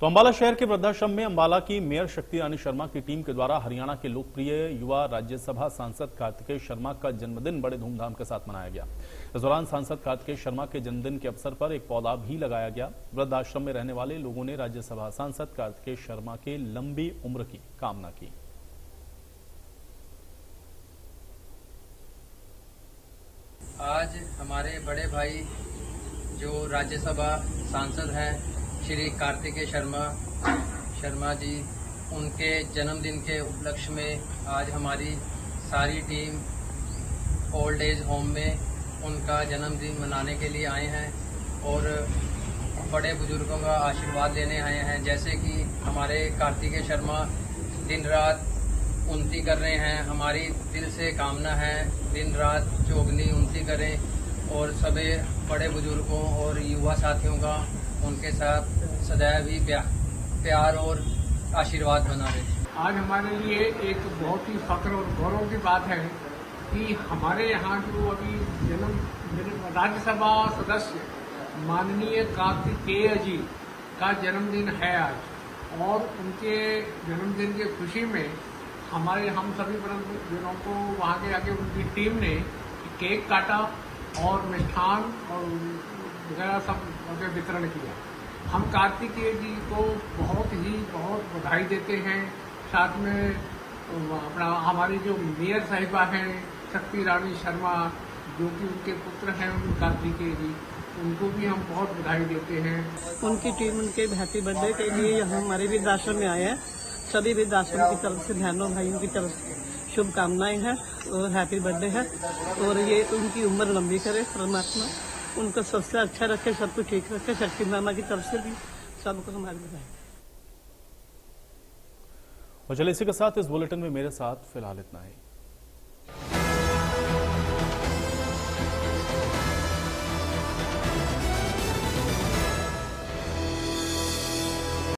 तो अंबाला शहर के वृद्धाश्रम में अंबाला की मेयर शक्ति रानी शर्मा की टीम के द्वारा हरियाणा के लोकप्रिय युवा राज्यसभा सांसद कार्तिकेय शर्मा का जन्मदिन बड़े धूमधाम के साथ मनाया गया। इस दौरान सांसद कार्तिकेय शर्मा के जन्मदिन के अवसर पर एक पौधा भी लगाया गया। वृद्धाश्रम में रहने वाले लोगों ने राज्यसभा सांसद कार्तिकेय शर्मा के लंबी उम्र की कामना की। आज हमारे बड़े भाई जो राज्यसभा सांसद हैं श्री कार्तिकेय शर्मा शर्मा जी, उनके जन्मदिन के उपलक्ष्य में आज हमारी सारी टीम ओल्ड एज होम में उनका जन्मदिन मनाने के लिए आए हैं और बड़े बुज़ुर्गों का आशीर्वाद लेने आए हैं। जैसे कि हमारे कार्तिकेय शर्मा दिन रात उन्नति कर रहे हैं, हमारी दिल से कामना है, दिन रात चौगनी उन्नति करें और सभी बड़े बुज़ुर्गों और युवा साथियों का उनके साथ सदैव ही प्यार और आशीर्वाद बना रहे आज हमारे लिए एक बहुत ही फख्र और गौरव की बात है कि हमारे यहाँ जो अभी जन्म राज्यसभा सदस्य माननीय कार्तिकेय जी का जन्मदिन है आज, और उनके जन्मदिन की खुशी में हमारे, हम सभी जनों को वहाँ के आगे उनकी टीम ने केक काटा और मिष्ठान और वगैरह सब वितरण किया। हम कार्तिकेय जी को बहुत ही, बहुत बधाई देते हैं। साथ में अपना, हमारी जो मेयर साहिबा हैं, शक्ति रानी शर्मा, जो कि उनके पुत्र हैं, उन कार्तिकेय जी, उनको भी हम बहुत बधाई देते हैं। उनकी टीम, उनके हैप्पी बर्थडे के लिए हमारे वृद्धाश्रम में आए हैं। सभी वृद्धाश्रम की तरफ़ से ध्यानों भाइयों की तरफ़ से शुभकामनाएँ हैं और हैप्पी बर्थडे है। और ये उनकी उम्र लंबी करे, परमात्मा। उनको सबसे अच्छा रखे सबको ठीक रखे, शक्ति मामा की तरफ़ से भी सबको हमारी बधाई और चलिए इसी के साथ इस बुलेटिन में मेरे साथ फ़िलहाल इतना ही।